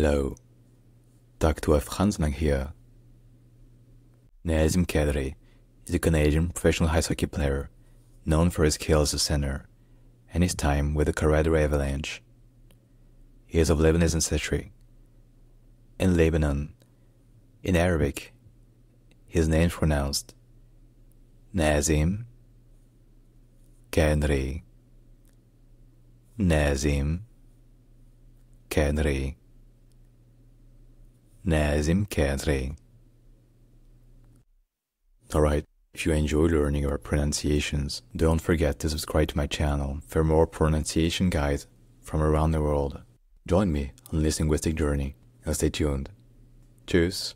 Hello, Dr. Franz Lang here. Nazem Kadri is a Canadian professional ice hockey player known for his skills as a center and his time with the Colorado Avalanche. He is of Lebanese ancestry. In Lebanon, in Arabic, his name is pronounced Nazim Kadri. Nazim Kadri. Nazim Kadri. Alright, if you enjoy learning our pronunciations, don't forget to subscribe to my channel for more pronunciation guides from around the world. Join me on this linguistic journey and stay tuned. Tschüss.